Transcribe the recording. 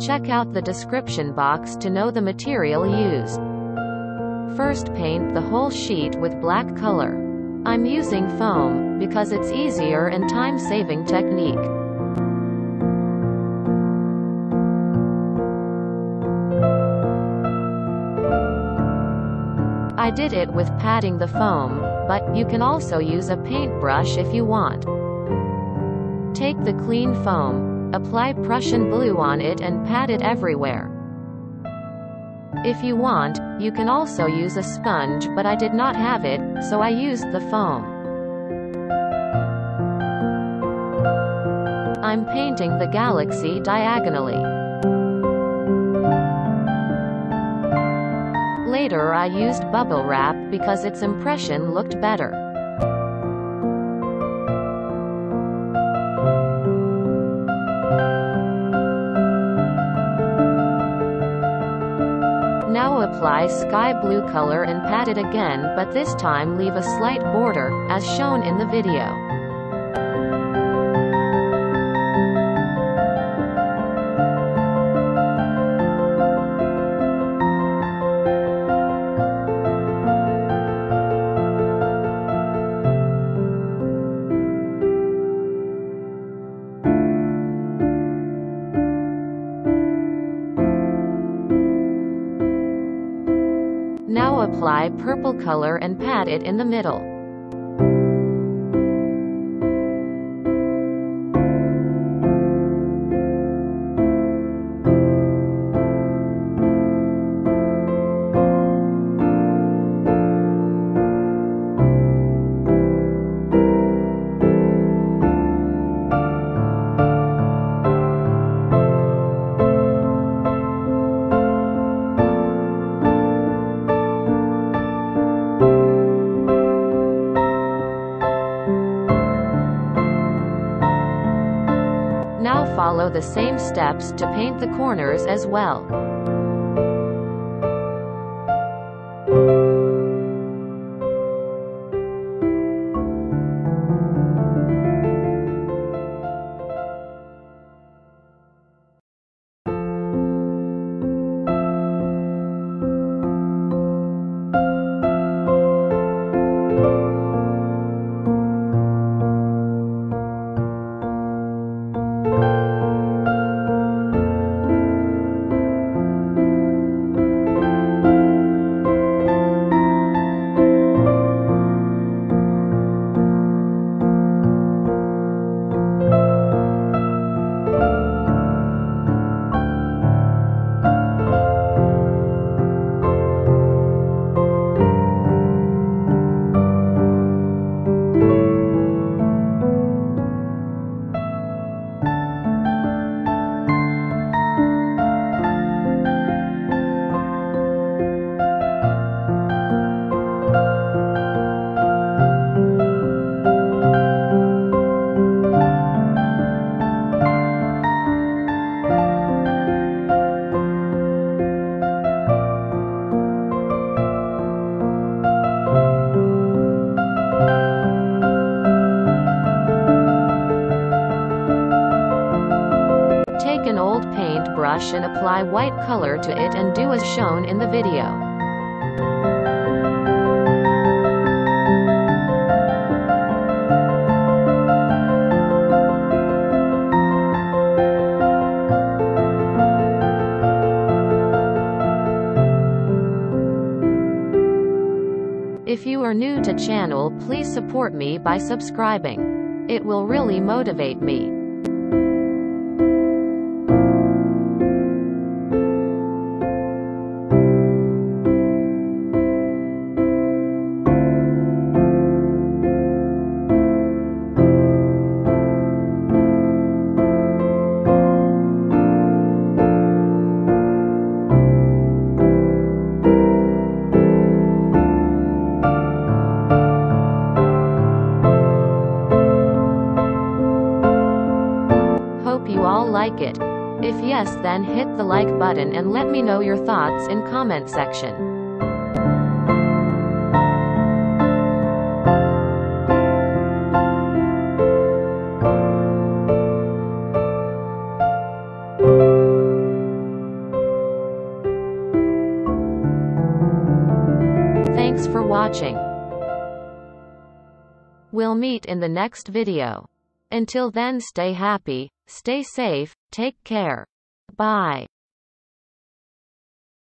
check out the description box to know the material used. First paint the whole sheet with black color. I'm using foam, because it's easier and time-saving technique. I did it with patting the foam, but you can also use a paintbrush if you want. Take the clean foam, apply Prussian blue on it and pat it everywhere. If you want, you can also use a sponge but I did not have it, so I used the foam. I'm painting the galaxy diagonally. Later I used bubble wrap because its impression looked better. Now apply sky blue color and pat it again but this time leave a slight border, as shown in the video. Apply purple color and pat it in the middle. Now follow the same steps to paint the corners as well. Paintbrush and apply white color to it and do as shown in the video. If you are new to channel please support me by subscribing. It will really motivate me. like it? If yes then hit the like button and let me know your thoughts in comment section. Thanks for watching. We'll meet in the next video. Until then stay happy, stay safe, take care. Bye.